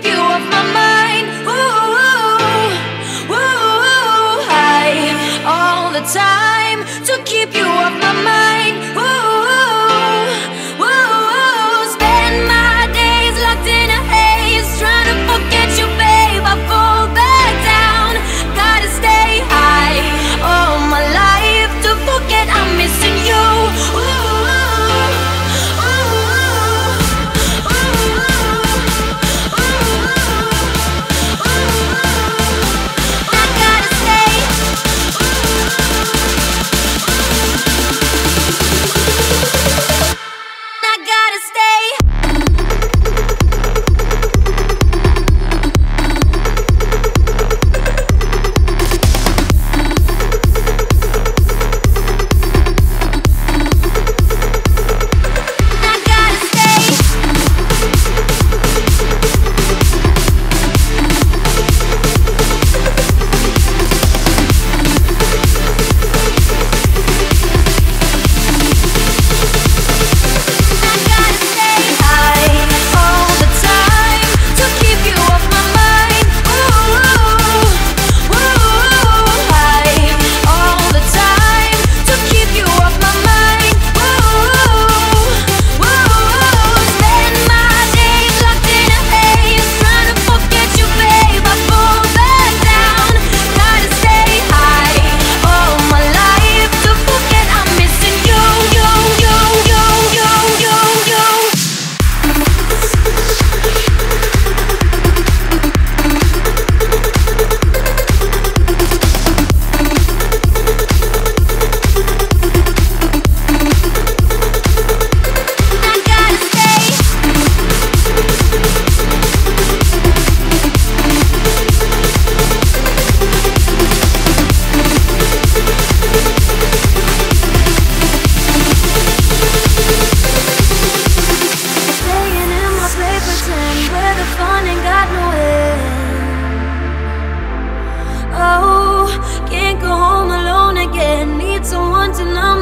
strip you of my Can't go home alone again. Need someone to know.